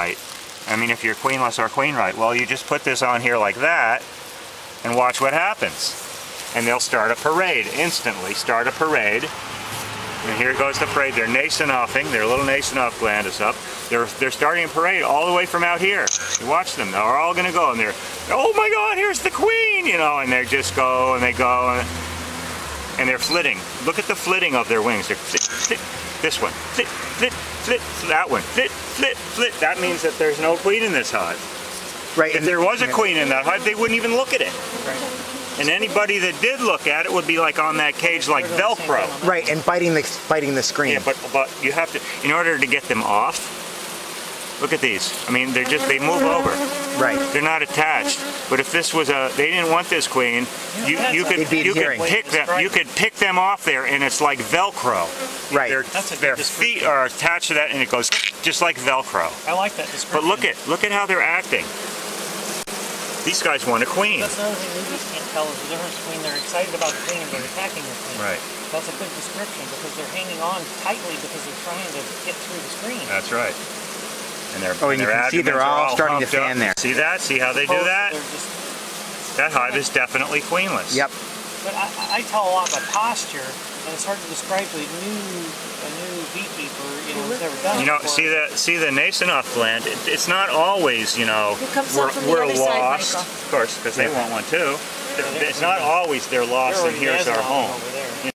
right. I mean, if you're queenless or queen right, well, you just put this on here like that and watch what happens. And they'll start a parade instantly, start a parade. And here goes the parade. They're Nasonoving. Their little Nasonov gland is up. They're they're starting a parade all the way from out here. You watch them. They're all going to go, and they're, oh my God, here's the queen, you know, and they just go and they go, and, and they're flitting. Look at the flitting of their wings. They're flit, flit, this one, flit, flit, flit, that one, flit, flit, flit. That means that there's no queen in this hive. Right. If there was a queen in that hive, they wouldn't even look at it. Right. And anybody that did look at it would be like on that cage like Velcro. Right, and biting the biting the screen. Yeah, but but you have to in order to get them off. Look at these. I mean, they're just they move over. right. They're not attached. But if this was a they didn't want this queen, you you could you could adhering. pick them you could pick them off there and it's like Velcro. Right. Their That's a good their feet are attached to that and it goes just like Velcro. I like that description. But look at look at how they're acting. These guys want a queen. That's another thing newbies can't tell is the difference between they're excited about the queen and they're attacking the queen. Right. That's a good description because they're hanging on tightly because they're trying to get through the screen. That's right. And they're, Oh, and you their can see they're abdomens are all starting to humped up. fan there. See that? See how they do oh, that? just- That hive is definitely queenless. Yep. But I, I tell a lot about posture, and it's hard to describe to a new, a new beekeeper, you know, who's never done You know, before. see the see the Nasonov gland. It, it's not always, you know, we're, up from the we're other side, lost, of course, because they want one too. they're It's not always they're lost and here's our home. over